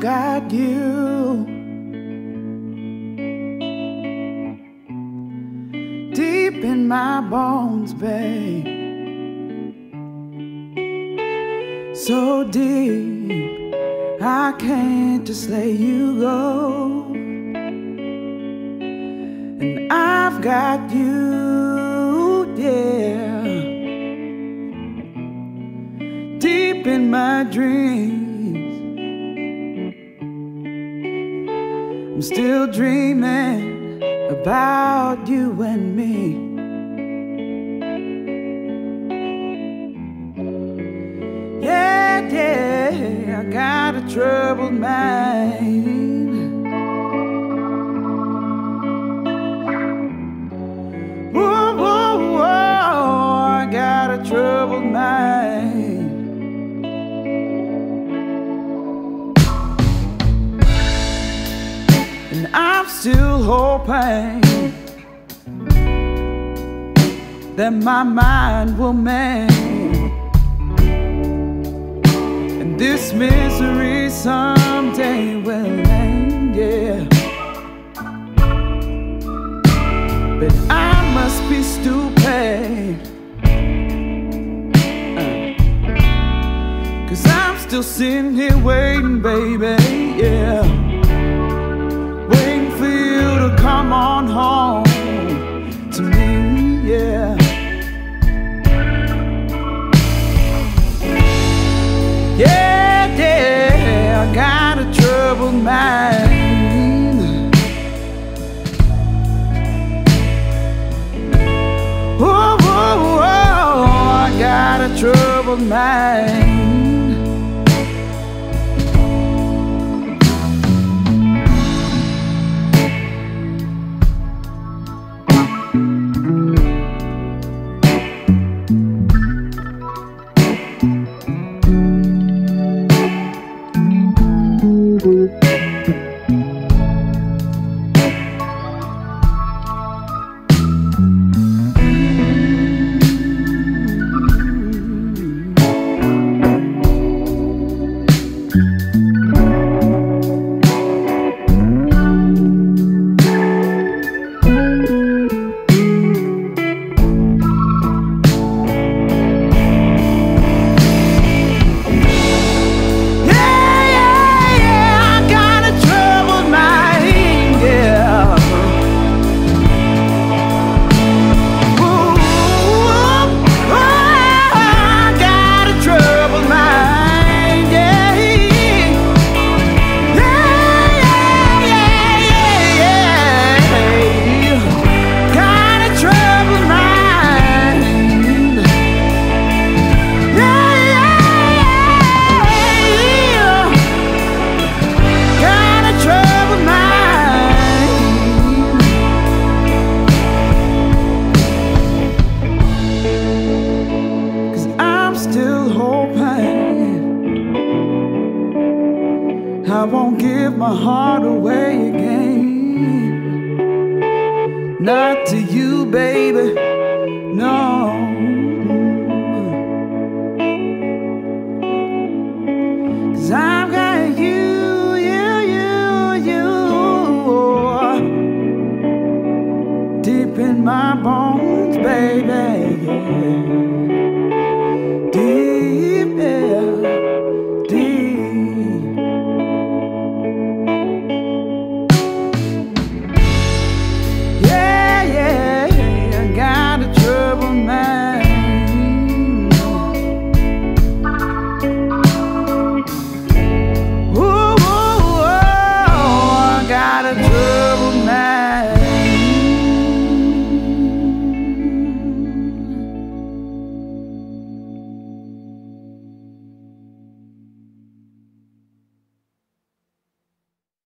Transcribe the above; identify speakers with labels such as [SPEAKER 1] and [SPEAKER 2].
[SPEAKER 1] got you. Deep in my bones, babe. So deep, I can't just let you go. And I've got you, yeah. Deep in my dreams, still dreaming about you and me. Yeah, yeah, I got a troubled mind. I'm still hoping that my mind will mend. And this misery someday will end, yeah. But I must be stupid. Uh, Cause I'm still sitting here waiting, baby, yeah. Come on home to me, yeah. Yeah, yeah, I got a troubled mind. Whoa, whoa, whoa, I got a troubled mind. I won't give my heart away again. Not to you, baby. No.